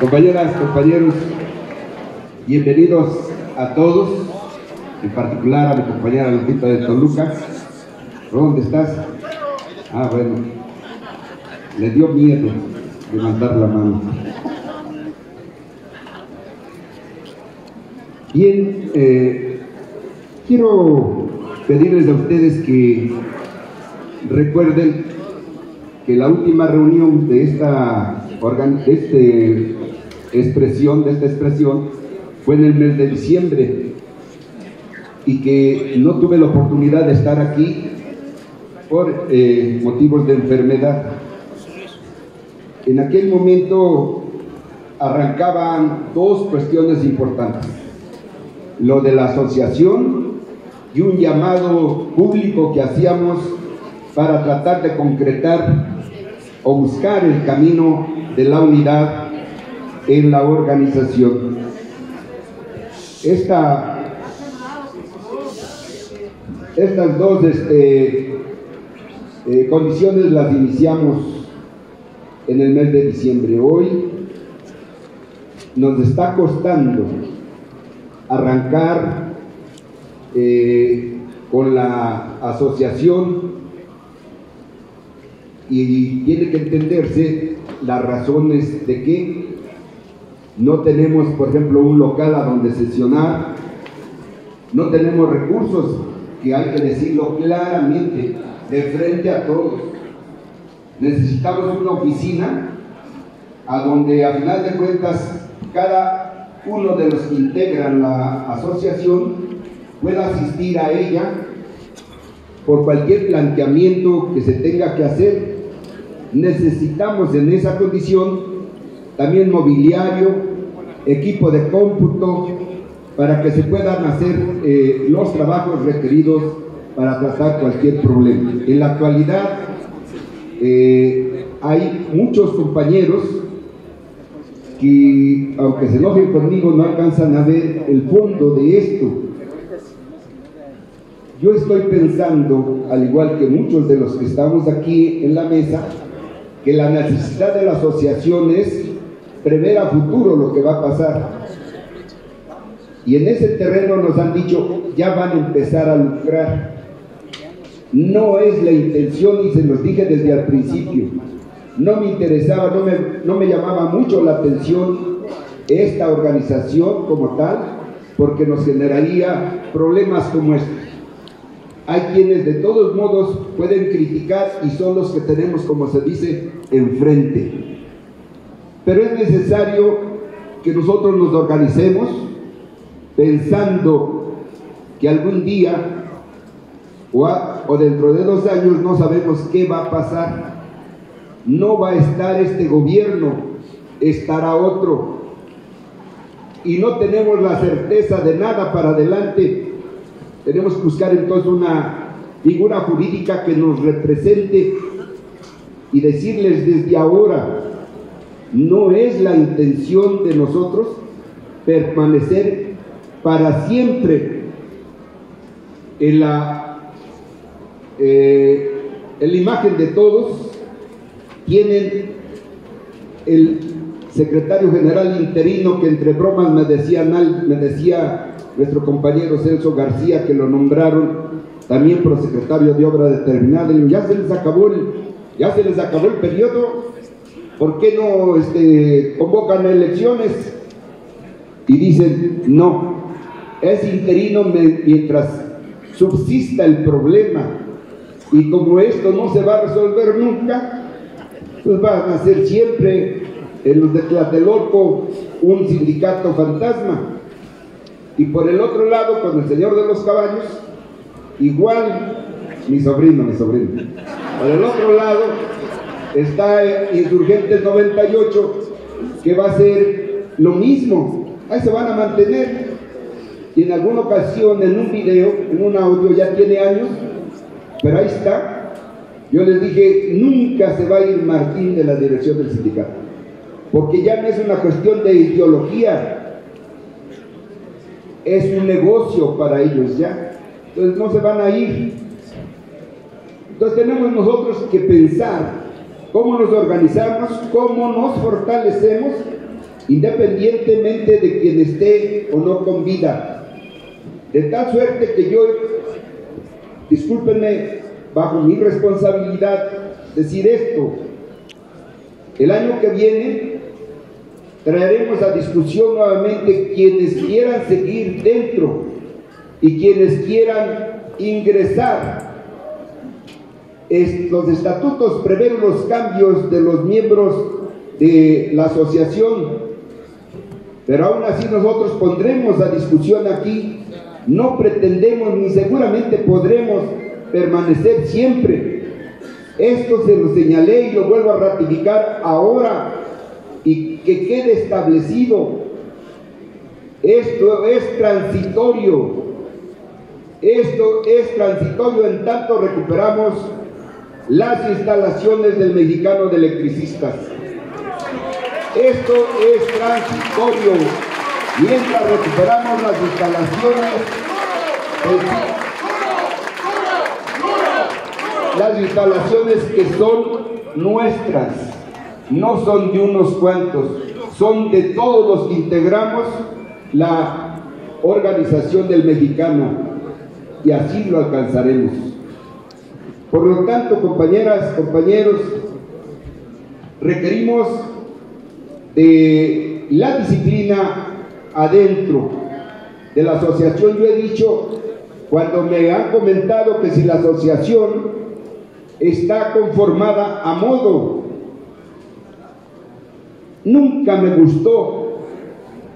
Compañeras, compañeros, bienvenidos a todos, en particular a mi compañera Lupita de Toluca. ¿Dónde estás? Ah, bueno, le dio miedo levantar la mano. Bien, eh, quiero pedirles a ustedes que recuerden que la última reunión de esta, este expresión, de esta expresión, fue en el mes de diciembre y que no tuve la oportunidad de estar aquí por eh, motivos de enfermedad. En aquel momento arrancaban dos cuestiones importantes, lo de la asociación y un llamado público que hacíamos para tratar de concretar o buscar el camino de la unidad en la organización. Esta, estas dos este, eh, condiciones las iniciamos en el mes de diciembre. Hoy nos está costando arrancar eh, con la asociación y tiene que entenderse las razones de que no tenemos, por ejemplo, un local a donde sesionar, no tenemos recursos, que hay que decirlo claramente, de frente a todos. Necesitamos una oficina a donde a final de cuentas cada uno de los que integran la asociación pueda asistir a ella por cualquier planteamiento que se tenga que hacer necesitamos en esa condición también mobiliario, equipo de cómputo, para que se puedan hacer eh, los trabajos requeridos para tratar cualquier problema. En la actualidad eh, hay muchos compañeros que, aunque se enojen conmigo, no alcanzan a ver el fondo de esto. Yo estoy pensando, al igual que muchos de los que estamos aquí en la mesa, que la necesidad de la asociación es prever a futuro lo que va a pasar. Y en ese terreno nos han dicho, ya van a empezar a lucrar. No es la intención y se los dije desde el principio. No me interesaba, no me, no me llamaba mucho la atención esta organización como tal, porque nos generaría problemas como estos. Hay quienes de todos modos pueden criticar y son los que tenemos, como se dice, enfrente. Pero es necesario que nosotros nos organicemos pensando que algún día o, dentro de dos años no sabemos qué va a pasar. No va a estar este gobierno, estará otro. Y no tenemos la certeza de nada para adelante tenemos que buscar entonces una figura jurídica que nos represente y decirles desde ahora, no es la intención de nosotros permanecer para siempre en la, eh, en la imagen de todos, tienen el secretario general interino que entre bromas me decía, me decía nuestro compañero Celso García, que lo nombraron también prosecretario de obra determinada, ya se les acabó el, ya se les acabó el periodo, ¿por qué no este, convocan elecciones? Y dicen, no, es interino mientras subsista el problema. Y como esto no se va a resolver nunca, pues van a ser siempre en los de Tlatelolco un sindicato fantasma. Y por el otro lado, con el señor de los caballos, igual mi sobrino, mi sobrino. Por el otro lado está Insurgentes 98, que va a ser lo mismo. Ahí se van a mantener. Y en alguna ocasión, en un video, en un audio, ya tiene años, pero ahí está. Yo les dije, nunca se va a ir Martín de la dirección del sindicato, porque ya no es una cuestión de ideología, es un negocio para ellos ya. Entonces no se van a ir. Entonces tenemos nosotros que pensar cómo nos organizamos, cómo nos fortalecemos, independientemente de quien esté o no con vida. De tal suerte que yo, discúlpenme, bajo mi responsabilidad, decir esto, el año que viene traeremos a discusión nuevamente quienes quieran seguir dentro y quienes quieran ingresar. los estatutos prevén los cambios de los miembros de la asociación, pero aún así nosotros pondremos a discusión aquí, no pretendemos ni seguramente podremos permanecer siempre. Esto se lo señalé y lo vuelvo a ratificar ahora y que quede establecido. Esto es transitorio. Esto es transitorio en tanto recuperamos las instalaciones del mexicano de electricistas. Esto es transitorio. Mientras recuperamos las instalaciones, las instalaciones que son nuestras, no son de unos cuantos, son de todos los que integramos la organización del mexicano y así lo alcanzaremos. Por lo tanto, compañeras, compañeros, requerimos de la disciplina adentro de la asociación. Yo he dicho, cuando me han comentado que si la asociación está conformada a modo, nunca me gustó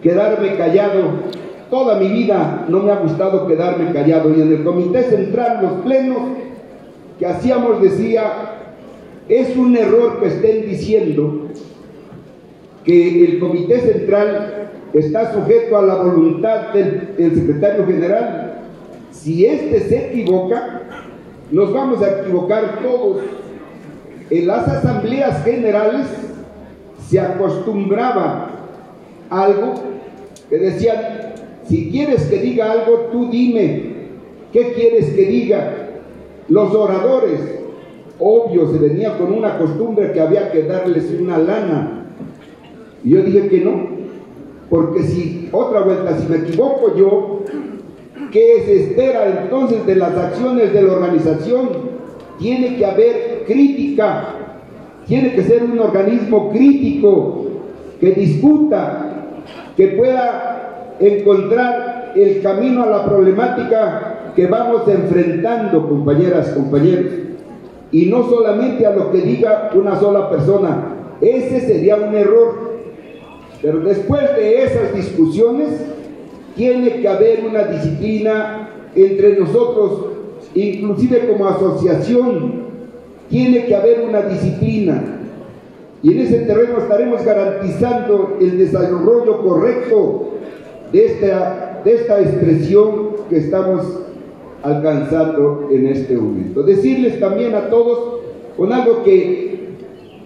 quedarme callado. Toda mi vida no me ha gustado quedarme callado. Y en el comité central, los plenos que hacíamos decía, es un error que estén diciendo que el Comité Central está sujeto a la voluntad del, secretario general. Si éste se equivoca, nos vamos a equivocar todos. En las asambleas generales se acostumbraba algo que decían, si quieres que diga algo, tú dime, ¿qué quieres que diga? Los oradores, obvio, se venía con una costumbre que había que darles una lana y yo dije que no, porque si, otra vuelta, si me equivoco yo, ¿qué se espera entonces de las acciones de la organización? Tiene que haber crítica, tiene que ser un organismo crítico que discuta, que pueda encontrar el camino a la problemática que vamos enfrentando, compañeras, compañeros, y no solamente a lo que diga una sola persona. Ese sería un error. Pero después de esas discusiones, tiene que haber una disciplina entre nosotros, inclusive como asociación, tiene que haber una disciplina. Y en ese terreno estaremos garantizando el desarrollo correcto de esta, de esta expresión que estamos alcanzando en este momento. Decirles también a todos con algo que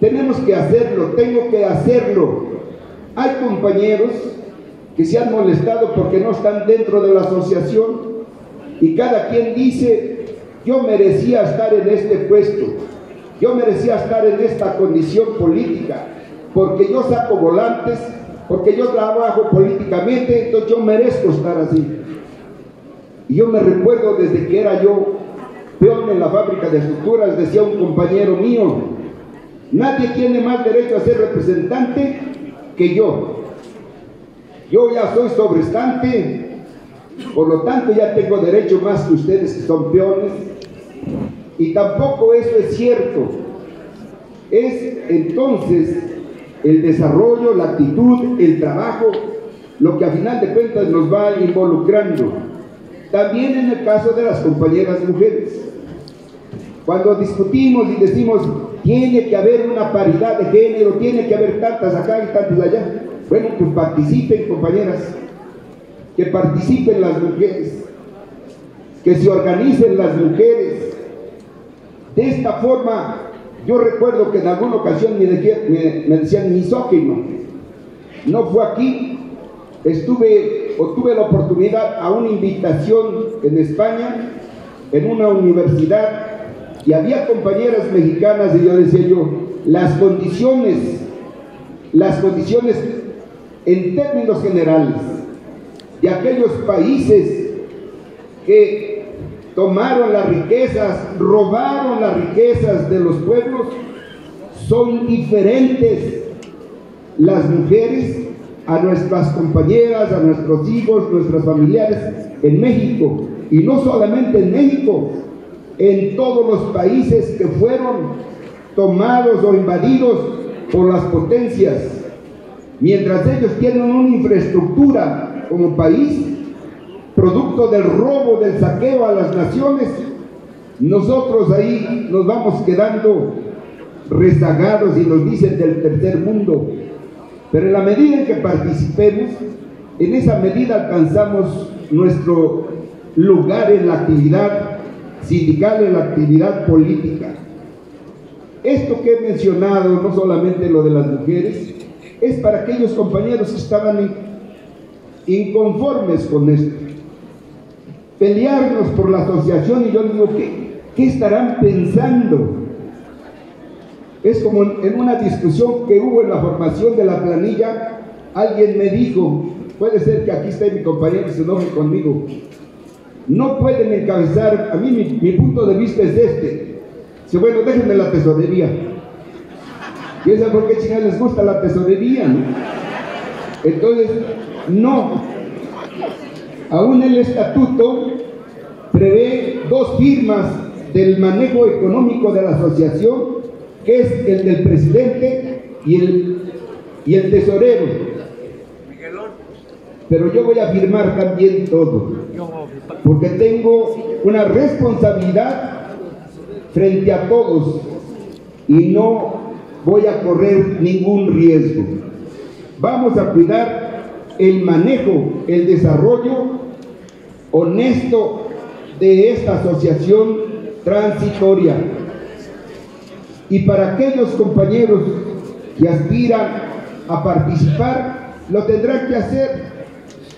tenemos que hacerlo, tengo que hacerlo, hay compañeros que se han molestado porque no están dentro de la asociación y cada quien dice, yo merecía estar en este puesto, yo merecía estar en esta condición política, porque yo saco volantes, porque yo trabajo políticamente, entonces yo merezco estar así. Y yo me recuerdo desde que era yo peón en la fábrica de estructuras, decía un compañero mío, nadie tiene más derecho a ser representante que yo. Yo ya soy sobrestante, por lo tanto ya tengo derecho más que ustedes que son peones. Y tampoco eso es cierto. Es entonces el desarrollo, la actitud, el trabajo, lo que a final de cuentas nos va involucrando. También en el caso de las compañeras mujeres. Cuando discutimos y decimos, tiene que haber una paridad de género, tiene que haber tantas acá y tantas allá. Bueno, pues participen, compañeras, que participen las mujeres, que se organicen las mujeres. De esta forma, yo recuerdo que en alguna ocasión me, decían misógino. No fue aquí, estuve o tuve la oportunidad a una invitación en España, en una universidad, y había compañeras mexicanas y yo decía yo, las condiciones, las condiciones en términos generales de aquellos países que tomaron las riquezas, robaron las riquezas de los pueblos, son diferentes las mujeres a nuestras compañeras, a nuestros hijos, nuestras familiares en México. Y no solamente en México, en todos los países que fueron tomados o invadidos por las potencias. Mientras ellos tienen una infraestructura como país, producto del robo, del saqueo a las naciones, nosotros ahí nos vamos quedando rezagados y nos dicen del tercer mundo. Pero en la medida en que participemos, en esa medida alcanzamos nuestro lugar en la actividad sindical, en la actividad política. Esto que he mencionado, no solamente lo de las mujeres, es para aquellos compañeros que estaban inconformes con esto. Pelearnos por la asociación y yo digo, ¿qué, qué estarán pensando? Es como en una discusión que hubo en la formación de la planilla, alguien me dijo, puede ser que aquí esté mi compañero y se enoje conmigo, no pueden encabezar, a mí mi, punto de vista es este, Dice, bueno, déjenme la tesorería. ¿Y esa por qué chingados les gusta la tesorería? ¿no? Entonces, no. Aún el estatuto prevé dos firmas del manejo económico de la asociación, que es el del presidente y el, y el tesorero. Pero yo voy a firmar también todo, porque tengo una responsabilidad frente a todos y no voy a correr ningún riesgo. Vamos a cuidar el manejo, el desarrollo honesto de esta asociación transitoria. Y para aquellos compañeros que aspiran a participar, lo tendrán que hacer.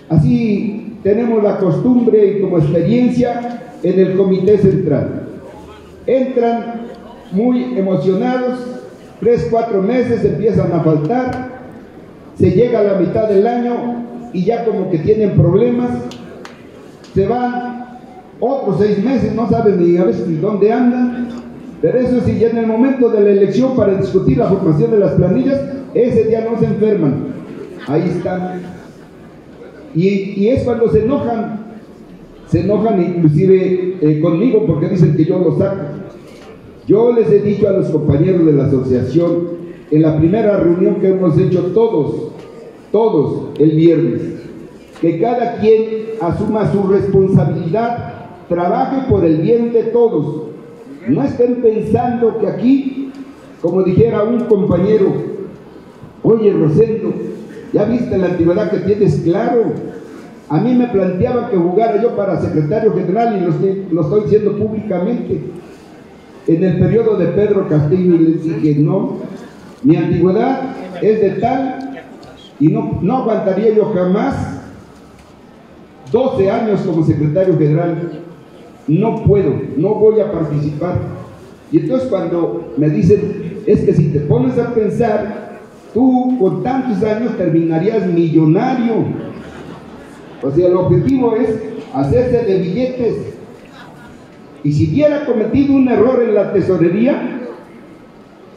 Así tenemos la costumbre y como experiencia en el Comité Central entran muy emocionados, tres, cuatro meses empiezan a faltar, se llega a la mitad del año y ya como que tienen problemas, se van otros seis meses, no saben ni a veces ni dónde andan, pero eso sí, ya en el momento de la elección para discutir la formación de las planillas, ese día no se enferman, ahí están. Y, y es cuando se enojan, se enojan inclusive eh, conmigo porque dicen que yo lo saco. Yo les he dicho a los compañeros de la asociación en la primera reunión que hemos hecho todos, todos el viernes, que cada quien asuma su responsabilidad, trabaje por el bien de todos. No estén pensando que aquí, como dijera un compañero, oye Rosendo, ya viste la antigüedad que tienes claro, a mí me planteaba que jugara yo para secretario general y lo estoy, diciendo públicamente. En el periodo de Pedro Castillo les dije, no, mi antigüedad es de tal y no, no aguantaría yo jamás 12 años como secretario general. No puedo, no voy a participar. Y entonces cuando me dicen, es que si te pones a pensar, tú con tantos años terminarías millonario o sea, el objetivo es hacerse de billetes. Y si hubiera cometido un error en la tesorería,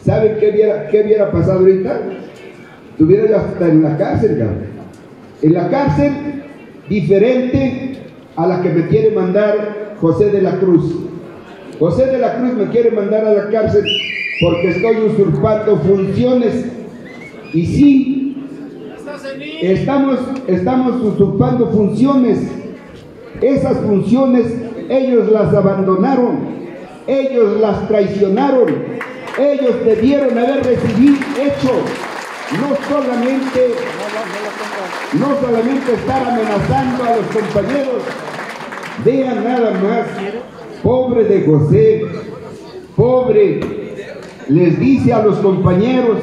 ¿saben qué hubiera, qué hubiera pasado ahorita? Estuviera ya hasta en la cárcel, En la cárcel, diferente a la que me quiere mandar José de la Cruz. José de la Cruz me quiere mandar a la cárcel porque estoy usurpando funciones. Y sí, Estamos, estamos usurpando funciones. Esas funciones ellos las abandonaron, ellos las traicionaron, ellos debieron haber recibido hecho, no solamente, no solamente estar amenazando a los compañeros. Vean nada más, pobre de José, pobre, les dice a los compañeros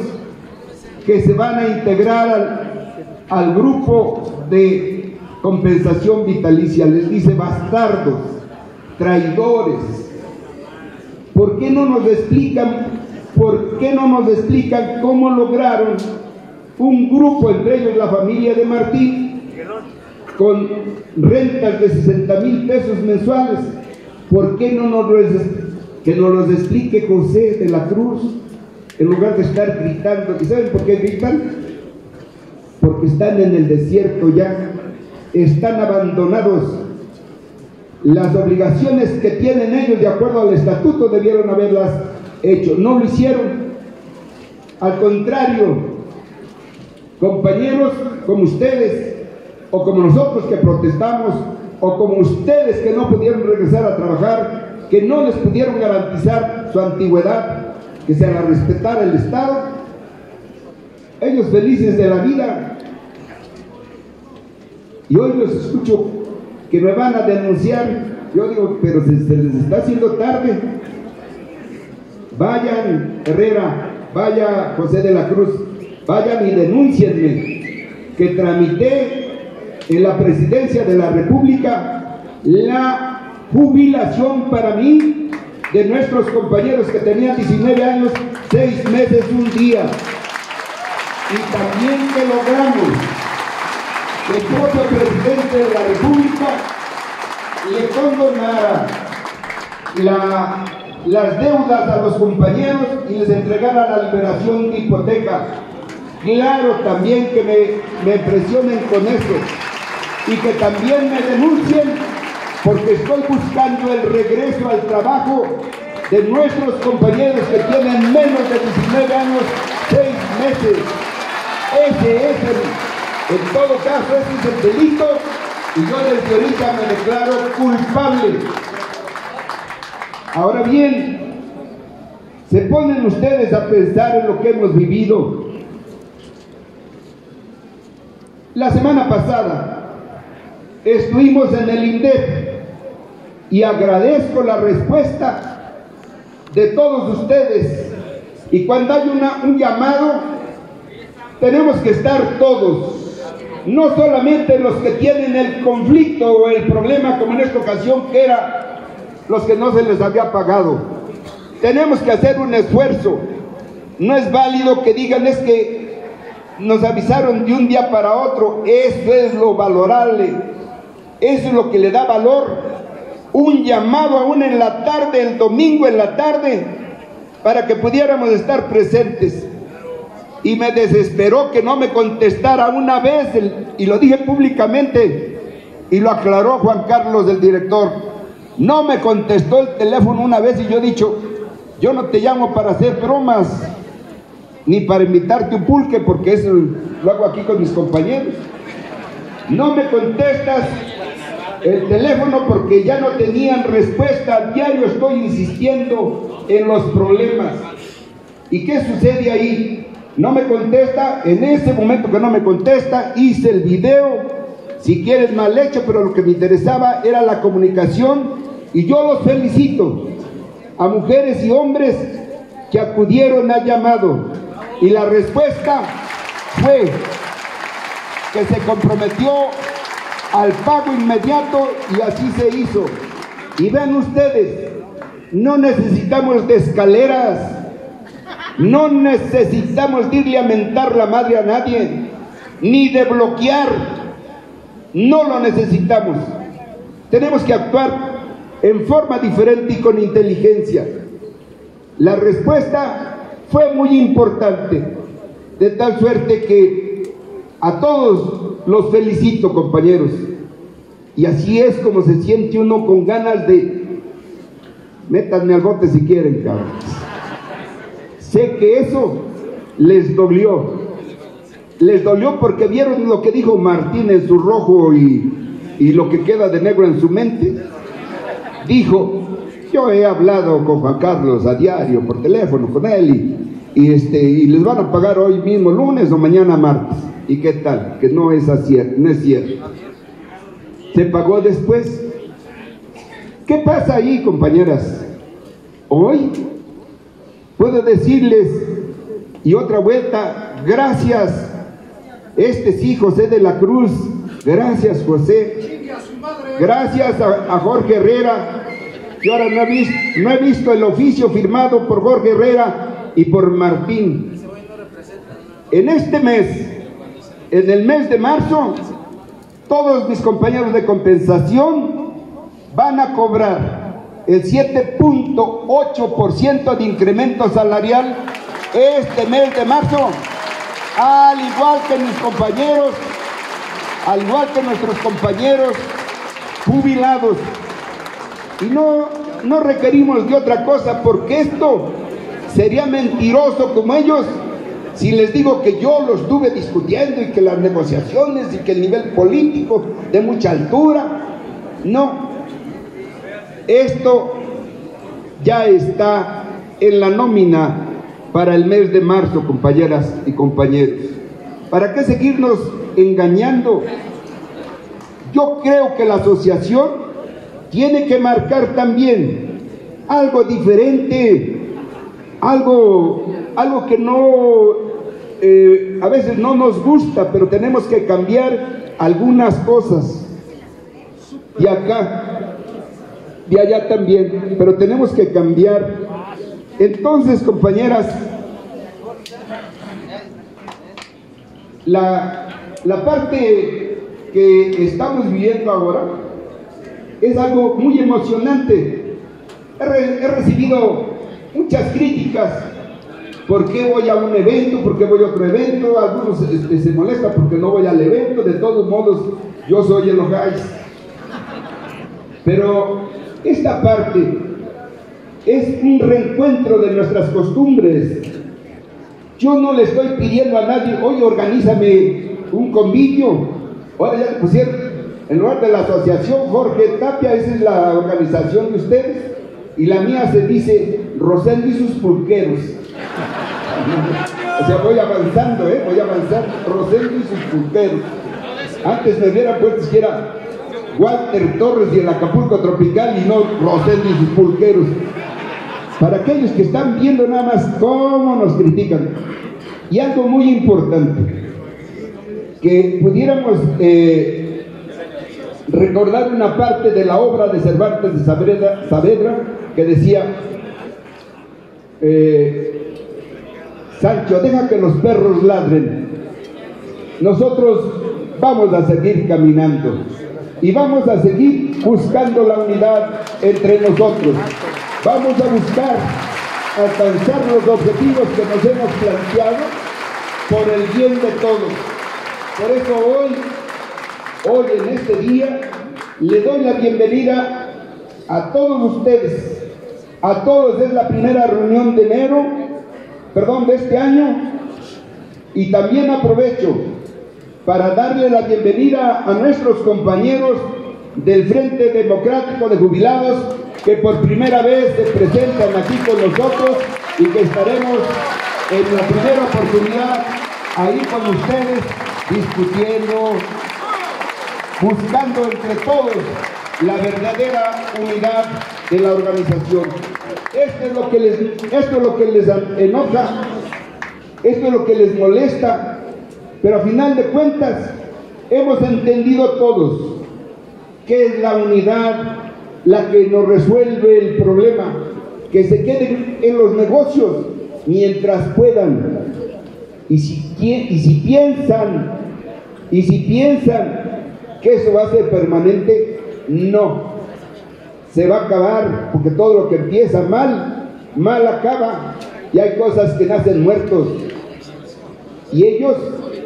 que se van a integrar al, al grupo de compensación vitalicia, les dice bastardos, traidores. ¿Por qué no nos explican ¿por qué no nos explican cómo lograron un grupo, entre ellos la familia de Martín, con rentas de 60 mil pesos mensuales? ¿Por qué no nos que nos los explique José de la Cruz en lugar de estar gritando? ¿Y saben por qué gritan? Porque están en el desierto ya, están abandonados. Las obligaciones que tienen ellos de acuerdo al estatuto debieron haberlas hecho. No lo hicieron. Al contrario, compañeros como ustedes o como nosotros que protestamos o como ustedes que no pudieron regresar a trabajar, que no les pudieron garantizar su antigüedad, que se la respetara el Estado, ellos felices de la vida. Y hoy los escucho que me van a denunciar. Yo digo, pero se, se les está haciendo tarde. Vayan, Herrera, vaya José de la Cruz, vayan y denúncienme que tramité en la presidencia de la República la jubilación para mí de nuestros compañeros que tenían 19 años, 6 meses, un día. Y también que logramos que el propio presidente de la República le condonara la las deudas a los compañeros y les entregara la liberación de hipoteca. Claro también que me, me presionen con eso y que también me denuncien porque estoy buscando el regreso al trabajo de nuestros compañeros que tienen menos de 19 años, 6 meses. Ese es el, en todo caso, ese es el delito y yo desde ahorita me declaro culpable Ahora bien, se ponen ustedes a pensar en lo que hemos vivido. La semana pasada estuvimos en el INDEP y agradezco la respuesta de todos ustedes. Y cuando hay un llamado, tenemos que estar todos, no solamente los que tienen el conflicto o el problema como en esta ocasión que era los que no se les había pagado. Tenemos que hacer un esfuerzo. No es válido que digan es que nos avisaron de un día para otro. Eso es lo valorable. Eso es lo que le da valor. Un llamado aún en la tarde, el domingo en la tarde, para que pudiéramos estar presentes. Y me desesperó que no me contestara una vez, y lo dije públicamente, y lo aclaró Juan Carlos, el director no me contestó el teléfono una vez y yo he dicho, yo no te llamo para hacer bromas, ni para invitarte un pulque, porque eso lo hago aquí con mis compañeros. No me contestas el teléfono porque ya no tenían respuesta. diario estoy insistiendo en los problemas. ¿Y qué sucede ahí? No me contesta. En ese momento que no me contesta, hice el video. Si quieres mal hecho, pero lo que me interesaba era la comunicación y yo los felicito a mujeres y hombres que acudieron al llamado. Y la respuesta fue que se comprometió al pago inmediato y así se hizo. Y vean ustedes, no necesitamos de escaleras, no necesitamos de irle a mentar la madre a nadie, ni de bloquear, no lo necesitamos. Tenemos que actuar en forma diferente y con inteligencia. La respuesta fue muy importante, de tal suerte que a todos los felicito, compañeros. Y así es como se siente uno con ganas de, métanme al bote si quieren, cabrón. Sé que eso les dolió. Les dolió porque vieron lo que dijo Martín en su rojo y, y lo que queda de negro en su mente dijo, yo he hablado con Juan Carlos a diario por teléfono con él y, este, y les van a pagar hoy mismo lunes o mañana martes. ¿Y qué tal? Que no es, así, no es cierto. ¿Se pagó después? ¿Qué pasa ahí, compañeras? Hoy puedo decirles, y otra vuelta, gracias, este sí, José de la Cruz, gracias José, Gracias a, Jorge Herrera. Y ahora no he, visto, no he visto el oficio firmado por Jorge Herrera y por Martín. En este mes, en el mes de marzo, todos mis compañeros de compensación van a cobrar el 7.8% de incremento salarial este mes de marzo, al igual que mis compañeros, al igual que nuestros compañeros jubilados. Y no, no requerimos de otra cosa porque esto sería mentiroso como ellos si les digo que yo lo estuve discutiendo y que las negociaciones y que el nivel político de mucha altura, no. Esto ya está en la nómina para el mes de marzo, compañeras y compañeros. ¿Para qué seguirnos engañando? Yo creo que la asociación tiene que marcar también algo diferente, algo, algo que no, eh, a veces no nos gusta, pero tenemos que cambiar algunas cosas. Y acá, y allá también, pero tenemos que cambiar. Entonces, compañeras, la, la parte que estamos viviendo ahora es algo muy emocionante. He, recibido muchas críticas. ¿Por qué voy a un evento? ¿Por qué voy a otro evento? Algunos este, se molestan porque no voy al evento. De todos modos, yo soy el. Pero esta parte es un reencuentro de nuestras costumbres. Yo no le estoy pidiendo a nadie, oye, organízame un convivio. Ahora ya pusieron, en lugar de la asociación Jorge Tapia, esa es la organización de ustedes, y la mía se dice Rosendo y sus pulqueros. o sea, voy avanzando, ¿eh? Voy avanzando. Rosendo y sus pulqueros. Antes me hubiera puesto siquiera Walter Torres y el Acapulco Tropical y no Rosendo y sus pulqueros. Para aquellos que están viendo nada más cómo nos critican. Y algo muy importante, que pudiéramos eh, recordar una parte de la obra de Cervantes de Saavedra, que decía, eh, Sancho, deja que los perros ladren. Nosotros vamos a seguir caminando y vamos a seguir buscando la unidad entre nosotros. Vamos a buscar alcanzar los objetivos que nos hemos planteado por el bien de todos. Por eso hoy, hoy en este día, le doy la bienvenida a todos ustedes a todos es la primera reunión de enero, perdón, de este año. Y también aprovecho para darle la bienvenida a nuestros compañeros del Frente Democrático de Jubilados que por primera vez se presentan aquí con nosotros y que estaremos en la primera oportunidad ahí con ustedes discutiendo, buscando entre todos la verdadera unidad de la organización. Esto es lo que les, esto es lo que les enoja, esto es lo que les molesta, pero a final de cuentas hemos entendido todos que es la unidad la que nos resuelve el problema, que se queden en los negocios mientras puedan. Y si, y si piensan, y si piensan que eso va a ser permanente, no. Se va a acabar, porque todo lo que empieza mal, mal acaba. Y hay cosas que nacen muertos. Y ellos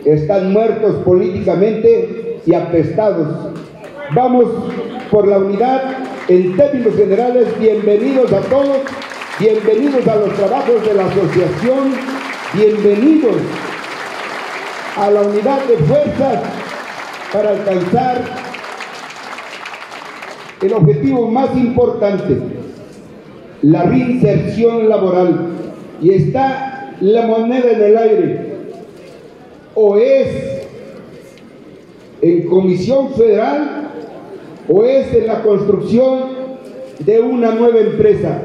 están muertos políticamente y apestados. Vamos por la unidad en términos generales. Bienvenidos a todos. Bienvenidos a los trabajos de la asociación. Bienvenidos a la unidad de fuerzas para alcanzar el objetivo más importante, la reinserción laboral. Y está la moneda en el aire. O es en Comisión Federal o es en la construcción de una nueva empresa.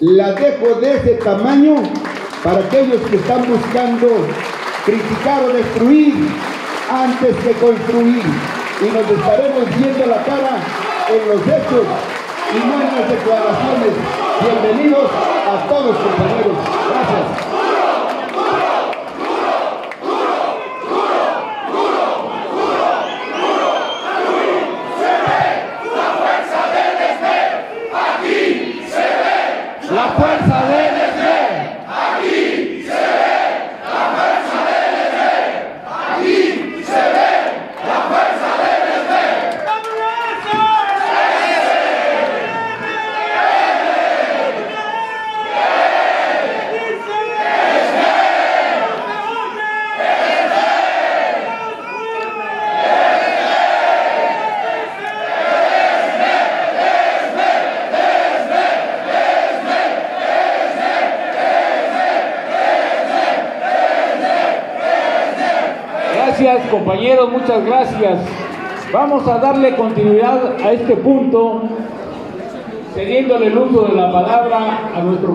La dejo de ese tamaño para aquellos que están buscando criticar o destruir antes que construir. Y nos estaremos viendo la cara en los hechos y no en las declaraciones. Bienvenidos a todos compañeros. Gracias. gracias, La fuerza muchas gracias. Vamos a darle continuidad a este punto, cediéndole el uso de la palabra a nuestro